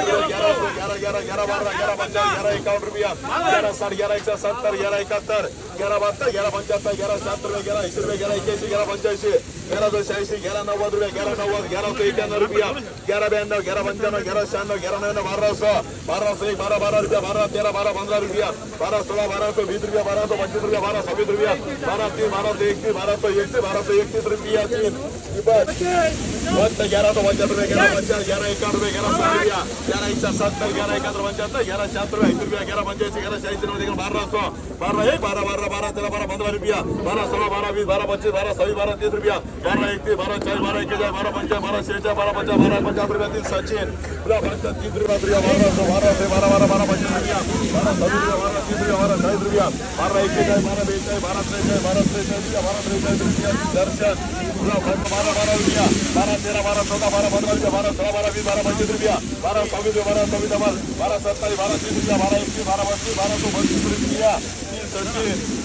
ग्यारह ग्यारह बारह ग्यारह पंचायत ग्यारह इक्यावन रुपया ग्यारह साठ ग्यारह एक सौ सत्तर ग्यारह इकहत्तर ग्यारह बहत्तर ग्यारह पंचहत्तर ग्यारह सत्तर ग्यारह रुपये ग्यारह इक्यासी ग्यारह पंचायसी ग्यारह दो छियासी ग्यारह नौ बदले ग्यारह नौ ग्यारह सौ इक्यानवे रुपया ग्यारह बयानवे ग्यारह पंचानवे ग्यारह छियानवे ग्यारह नौ बारह सौ बारह सौ एक बारह बारह रुपया बारह तेरह बारह पंद्रह रुपया बारह सोलह बारह सौ बीस रुपया बारह सौ पच्चीस रुपया बारह सौ बीस रुपया बारह तीन बारह सौ इकतीस बारह सौ इकतीस बारह सौ इक्कीस रुपया तीन ग्यारह सौ पंचानवे ग्यारह पंचानवे ग्यारह इक्यानवे ग्यारह सौ रुपया ग्यारह इक्का सत्तर ग्यारह इकहत्तर पंचानवे ग्यारह छिहत्तर एक रुपया ग्यारह पंचायत ग्यारह छियासी बारह सौ बारह एक बारह बारह बारह तेरह बारह पंद्रह रुपया बारह सोलह बारह बीस बारह पच्चीस बारह सौ बारह तीस रुपया बारह इकतीस बारह चालीस बारह इक्कीस बारह पंचायत बारह छः बारह पचास बारह पचास रुपया तीन सचिन तीस रुपया रुपया बारह सौ बारह से बारह बारह बारह पच्चीस रुपया बारह सभी रुपया बारह तीस रुपया बारह चालीस रुपया बारह इक्कीस बारह बीस बारह तेईस बारह तेईस रुपया बारह तेईस रुपया दर्शन बारह बारह रुपया बारह तेरह बारह चौदह बारह पंद्रह रुपया बारह सोलह बारह बीस बारह पच्चीस रुपया बारह चौबीस बारह चौबीस डबल बारह सत्ताईस बारह तीस रुपया बारह इक्कीस बारह बत्तीस बारह सौ बत्तीस रुपया तीन सचिन